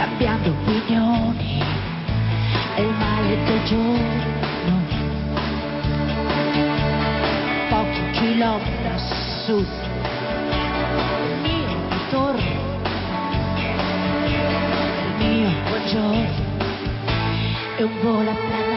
cambiando opinioni, è il male del giorno. Pochi chilometri a sud, il mio ritorno, il mio buongiorno, è un volo a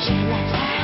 起来。